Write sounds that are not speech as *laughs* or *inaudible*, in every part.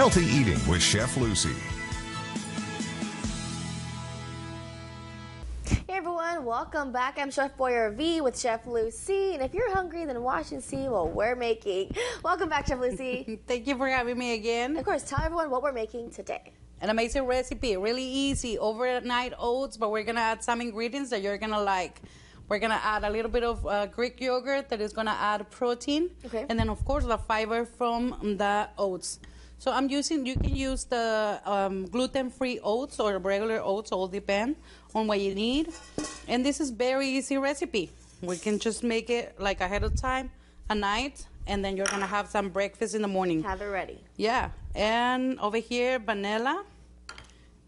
Healthy Eating with Chef Lucy. Hey everyone, welcome back. I'm Chef Boyer V with Chef Lucy. And if you're hungry, then watch and see what we're making. Welcome back, Chef Lucy. *laughs* Thank you for having me again. of course, tell everyone what we're making today. An amazing recipe, really easy, overnight oats, but we're gonna add some ingredients that you're gonna like. We're gonna add a little bit of uh, Greek yogurt that is gonna add protein, Okay. and then of course the fiber from the oats. So I'm using, you can use the um, gluten-free oats or regular oats, all depend on what you need. And this is very easy recipe. We can just make it like ahead of time, a night, and then you're gonna have some breakfast in the morning. Have it ready. Yeah, and over here vanilla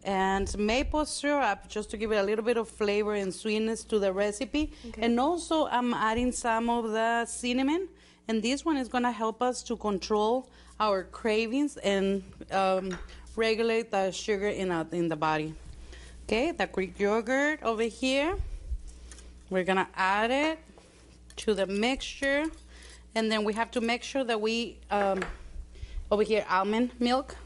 and maple syrup just to give it a little bit of flavor and sweetness to the recipe. And also I'm adding some of the cinnamon and this one is going to help us to control our cravings and um, regulate the sugar in, our, in the body. Okay, the Greek yogurt over here. We're going to add it to the mixture and then we have to make sure that we um, over here almond milk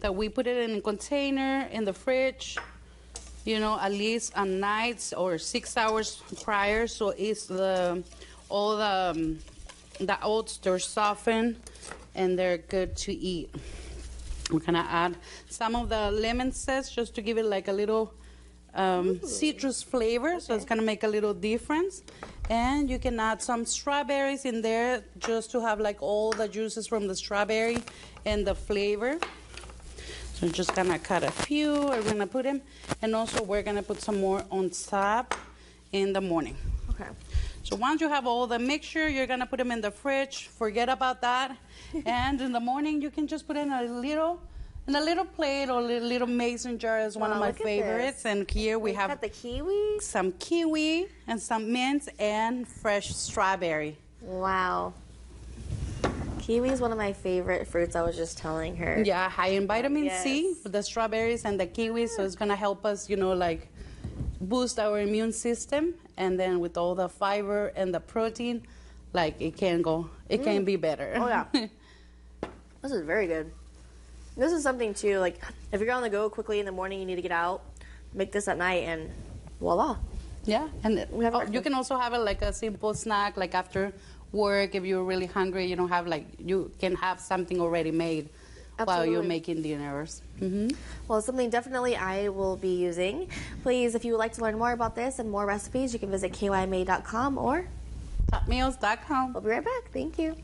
that we put it in a container in the fridge you know at least a night or six hours prior so it's the all the um, the oats they're softened and they're good to eat we're gonna add some of the lemon zest just to give it like a little um, citrus flavor, so it's gonna make a little difference. And you can add some strawberries in there just to have like all the juices from the strawberry and the flavor. So just gonna cut a few. We're gonna put them, and also we're gonna put some more on top in the morning. Okay. So once you have all the mixture, you're gonna put them in the fridge. Forget about that. *laughs* and in the morning, you can just put in a little, in a little plate or little, little mason jar is one Wow, of my favorites. And here we We have the kiwi. some kiwi and some mint and fresh strawberry. Wow. Kiwi is one of my favorite fruits. I was just telling her. Yeah, high in vitamin C Yes. with the strawberries and the kiwi, so it's gonna help us, you know, like boost our immune system. And then with all the fiber and the protein, like it can go, it can mm. be better. Oh yeah. *laughs* this is very good. This is something too. Like if you're on the go quickly in the morning, you need to get out. Make this at night, and voila. Yeah, and We have oh, you can also have it like a simple snack, like after work. If you're really hungry, you don't have like you can have something already made while you're Absolutely. making dinners. hmm Well, it's something definitely I will be using. Please, if you would like to learn more about this and more recipes, you can visit kyma.com or Topmeals.com. we'll be right back. Thank you.